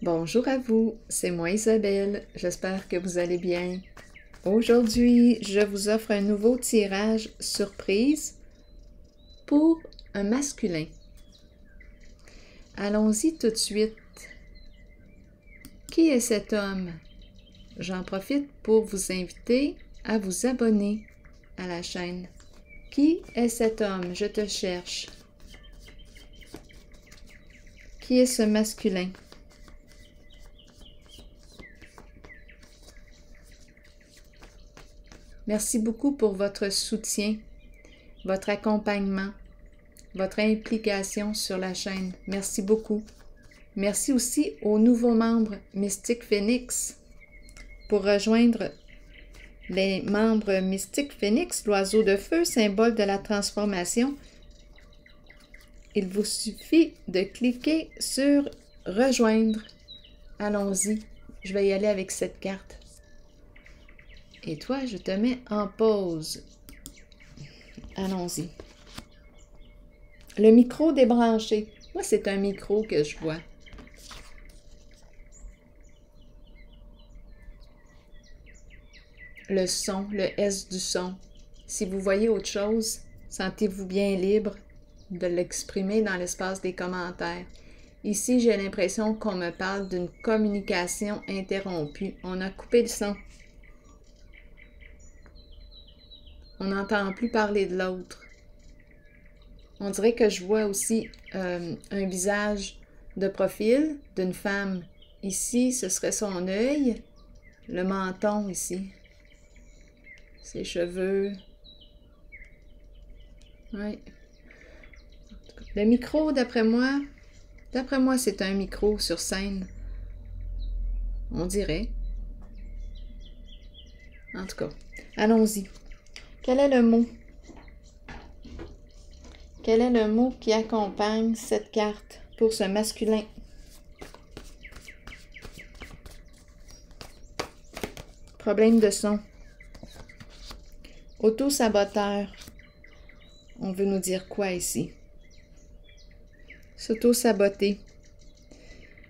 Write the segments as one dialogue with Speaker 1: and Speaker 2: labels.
Speaker 1: Bonjour à vous, c'est moi Isabelle, j'espère que vous allez bien. Aujourd'hui, je vous offre un nouveau tirage surprise pour un masculin. Allons-y tout de suite. Qui est cet homme? J'en profite pour vous inviter à vous abonner à la chaîne. Qui est cet homme? Je te cherche. Qui est ce masculin? Merci beaucoup pour votre soutien, votre accompagnement, votre implication sur la chaîne. Merci beaucoup. Merci aussi aux nouveaux membres Mystique Phoenix. Pour rejoindre les membres Mystique Phoenix, l'oiseau de feu, symbole de la transformation, il vous suffit de cliquer sur Rejoindre. Allons-y. Je vais y aller avec cette carte. Et toi, je te mets en pause. Allons-y. Le micro débranché. Moi, c'est un micro que je vois. Le son, le S du son. Si vous voyez autre chose, sentez-vous bien libre de l'exprimer dans l'espace des commentaires. Ici, j'ai l'impression qu'on me parle d'une communication interrompue. On a coupé le son. On n'entend plus parler de l'autre. On dirait que je vois aussi euh, un visage de profil d'une femme. Ici, ce serait son œil, le menton ici, ses cheveux. Oui. Le micro, d'après moi, d'après moi, c'est un micro sur scène. On dirait. En tout cas, allons-y. Quel est le mot? Quel est le mot qui accompagne cette carte pour ce masculin? Problème de son. Auto-saboteur. On veut nous dire quoi ici? S'auto-saboter.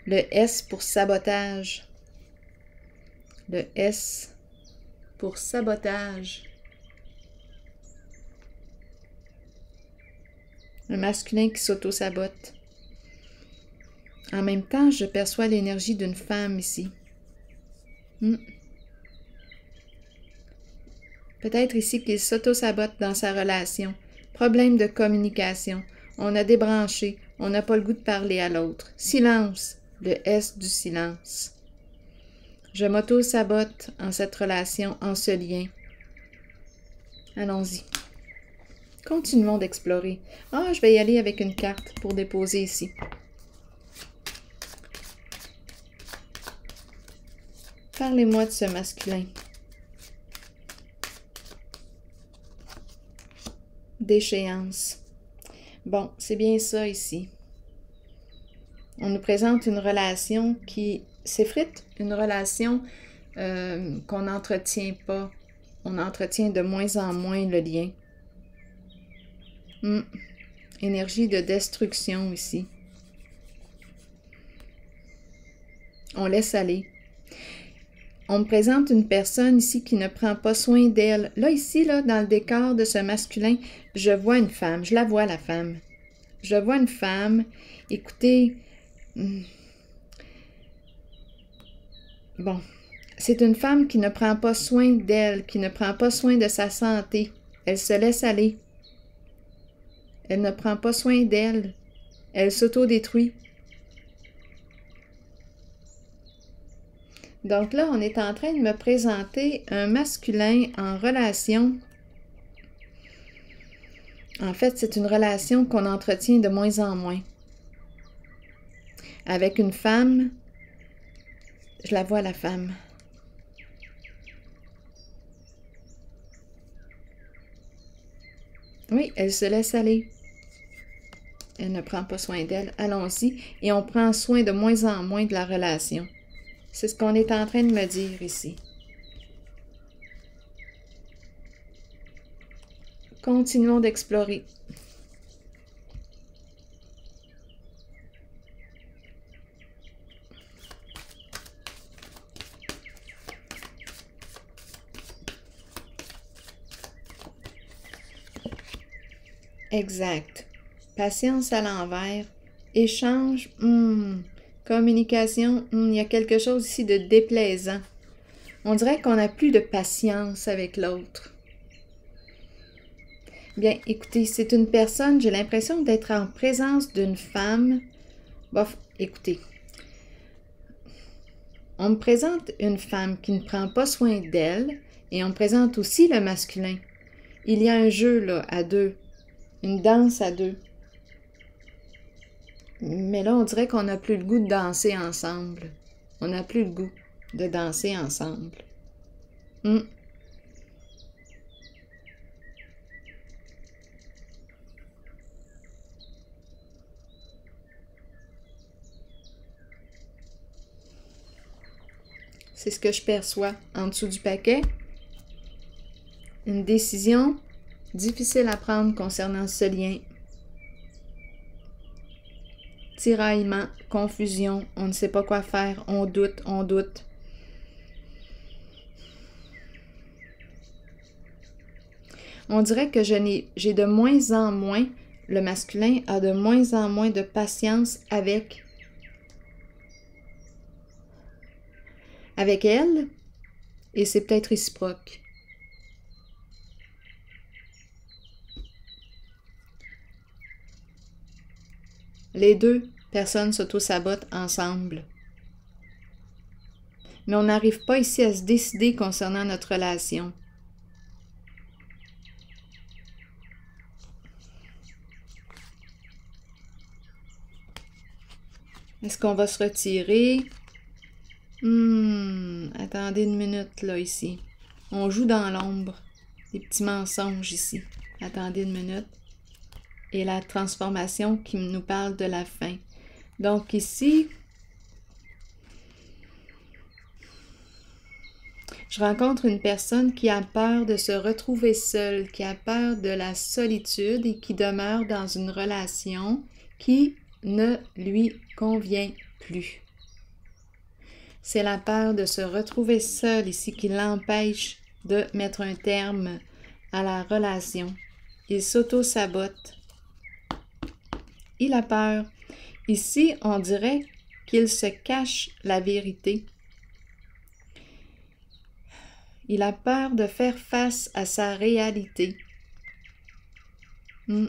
Speaker 1: Le S pour sabotage. Le S pour sabotage. Le masculin qui s'auto-sabote. En même temps, je perçois l'énergie d'une femme ici. Hmm. Peut-être ici qu'il s'auto-sabote dans sa relation. Problème de communication. On a débranché. On n'a pas le goût de parler à l'autre. Silence. Le S du silence. Je m'auto-sabote en cette relation, en ce lien. Allons-y. Continuons d'explorer. Ah, je vais y aller avec une carte pour déposer ici. Parlez-moi de ce masculin. Déchéance. Bon, c'est bien ça ici. On nous présente une relation qui s'effrite, une relation euh, qu'on n'entretient pas. On entretient de moins en moins le lien. Hmm. Énergie de destruction ici. On laisse aller. On me présente une personne ici qui ne prend pas soin d'elle. Là, ici, là, dans le décor de ce masculin, je vois une femme. Je la vois, la femme. Je vois une femme. Écoutez. Hmm. Bon. C'est une femme qui ne prend pas soin d'elle, qui ne prend pas soin de sa santé. Elle se laisse aller. Elle ne prend pas soin d'elle. Elle s'auto-détruit. Donc là, on est en train de me présenter un masculin en relation. En fait, c'est une relation qu'on entretient de moins en moins. Avec une femme, je la vois la femme. Oui, elle se laisse aller elle ne prend pas soin d'elle. Allons-y. Et on prend soin de moins en moins de la relation. C'est ce qu'on est en train de me dire ici. Continuons d'explorer. Exact. Patience à l'envers. Échange. hmm, Communication. hmm, Il y a quelque chose ici de déplaisant. On dirait qu'on n'a plus de patience avec l'autre. Bien, écoutez, c'est une personne, j'ai l'impression d'être en présence d'une femme. Bof, écoutez. On me présente une femme qui ne prend pas soin d'elle et on présente aussi le masculin. Il y a un jeu là à deux, une danse à deux. Mais là, on dirait qu'on n'a plus le goût de danser ensemble. On n'a plus le goût de danser ensemble. Hmm. C'est ce que je perçois en dessous du paquet. Une décision difficile à prendre concernant ce lien. Tiraillement, confusion, on ne sait pas quoi faire, on doute, on doute. On dirait que j'ai de moins en moins, le masculin a de moins en moins de patience avec avec elle, et c'est peut-être réciproque. Les deux personnes s'auto-sabotent ensemble. Mais on n'arrive pas ici à se décider concernant notre relation. Est-ce qu'on va se retirer? Hmm, attendez une minute là ici. On joue dans l'ombre. Des petits mensonges ici. Attendez une minute. Et la transformation qui nous parle de la fin. Donc ici, je rencontre une personne qui a peur de se retrouver seule, qui a peur de la solitude et qui demeure dans une relation qui ne lui convient plus. C'est la peur de se retrouver seul ici qui l'empêche de mettre un terme à la relation. Il s'auto-sabote. Il a peur. Ici, on dirait qu'il se cache la vérité. Il a peur de faire face à sa réalité. Hmm.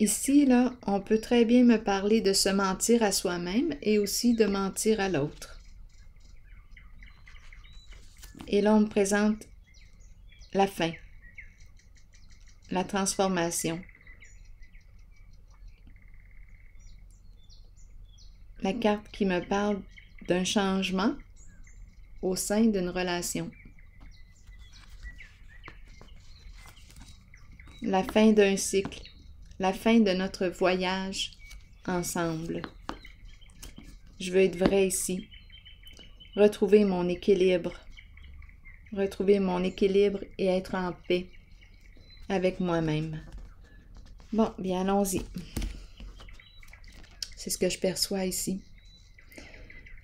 Speaker 1: Ici, là, on peut très bien me parler de se mentir à soi-même et aussi de mentir à l'autre. Et là, on me présente la fin, la transformation. La carte qui me parle d'un changement au sein d'une relation. La fin d'un cycle la fin de notre voyage ensemble. Je veux être vrai ici. Retrouver mon équilibre. Retrouver mon équilibre et être en paix avec moi-même. Bon, bien allons-y. C'est ce que je perçois ici.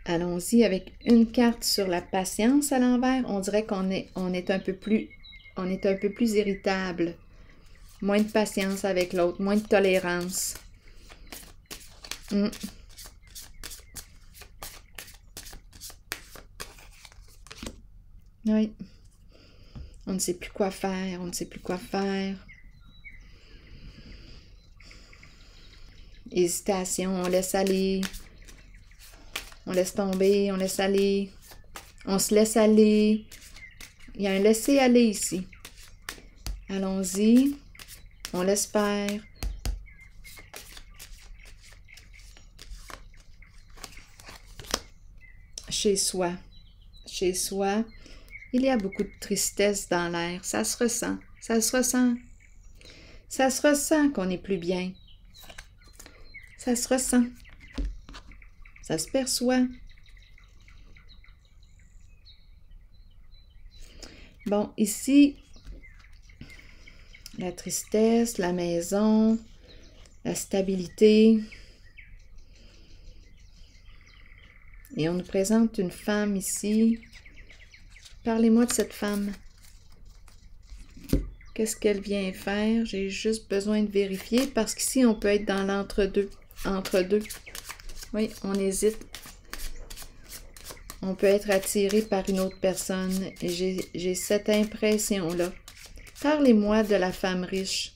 Speaker 1: Allons-y avec une carte sur la patience à l'envers. On dirait qu'on est, on est un peu plus on est un peu plus irritable moins de patience avec l'autre, moins de tolérance. Hmm. Oui. On ne sait plus quoi faire, on ne sait plus quoi faire. Hésitation, on laisse aller. On laisse tomber, on laisse aller. On se laisse aller. Il y a un laisser aller ici. Allons-y. On l'espère. Chez soi. Chez soi, il y a beaucoup de tristesse dans l'air. Ça se ressent. Ça se ressent. Ça se ressent qu'on n'est plus bien. Ça se ressent. Ça se perçoit. Bon, ici, la tristesse, la maison, la stabilité. Et on nous présente une femme ici. Parlez-moi de cette femme. Qu'est-ce qu'elle vient faire? J'ai juste besoin de vérifier parce qu'ici, on peut être dans l'entre-deux. Entre deux. Oui, on hésite. On peut être attiré par une autre personne. J'ai cette impression-là. Parlez-moi de la femme riche.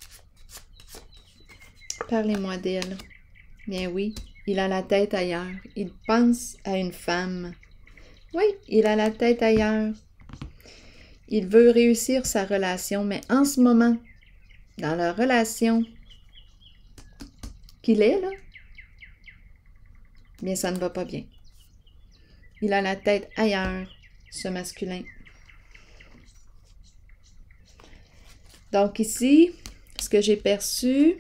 Speaker 1: Parlez-moi d'elle. Bien oui, il a la tête ailleurs. Il pense à une femme. Oui, il a la tête ailleurs. Il veut réussir sa relation, mais en ce moment, dans la relation qu'il est là, bien ça ne va pas bien. Il a la tête ailleurs, ce masculin. Donc ici, ce que j'ai perçu,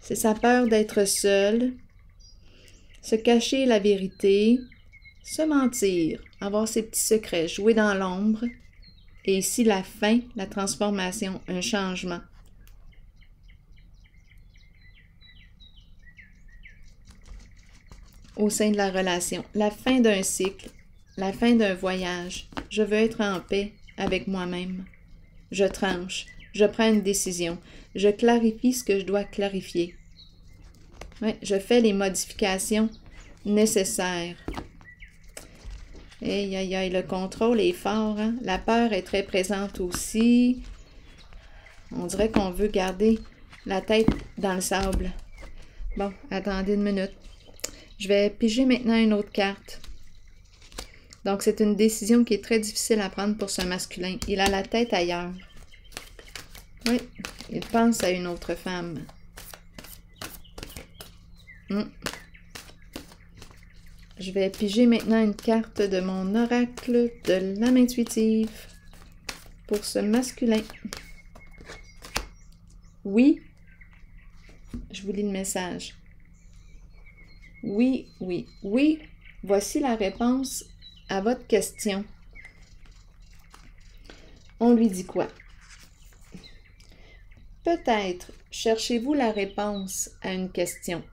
Speaker 1: c'est sa peur d'être seul, se cacher la vérité, se mentir, avoir ses petits secrets, jouer dans l'ombre. Et ici, la fin, la transformation, un changement. Au sein de la relation, la fin d'un cycle, la fin d'un voyage. Je veux être en paix avec moi-même. Je tranche, je prends une décision, je clarifie ce que je dois clarifier. je fais les modifications nécessaires. Aïe, aïe, aïe, le contrôle est fort. Hein? La peur est très présente aussi. On dirait qu'on veut garder la tête dans le sable. Bon, attendez une minute. Je vais piger maintenant une autre carte. Donc, c'est une décision qui est très difficile à prendre pour ce masculin. Il a la tête ailleurs. Oui, il pense à une autre femme. Hmm. Je vais piger maintenant une carte de mon oracle de l'âme intuitive pour ce masculin. Oui, je vous lis le message. Oui, oui, oui, voici la réponse à votre question. On lui dit quoi? Peut-être cherchez-vous la réponse à une question.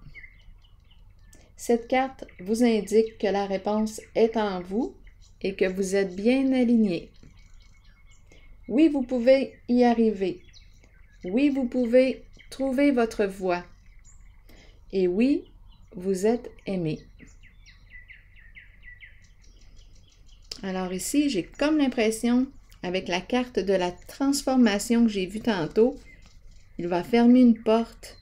Speaker 1: Cette carte vous indique que la réponse est en vous et que vous êtes bien aligné. Oui, vous pouvez y arriver. Oui, vous pouvez trouver votre voie. Et oui, vous êtes aimé. Alors ici, j'ai comme l'impression, avec la carte de la transformation que j'ai vue tantôt, il va fermer une porte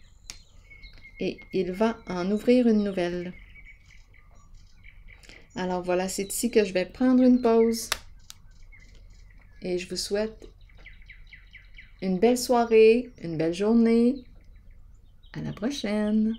Speaker 1: et il va en ouvrir une nouvelle. Alors voilà, c'est ici que je vais prendre une pause et je vous souhaite une belle soirée, une belle journée. À la prochaine!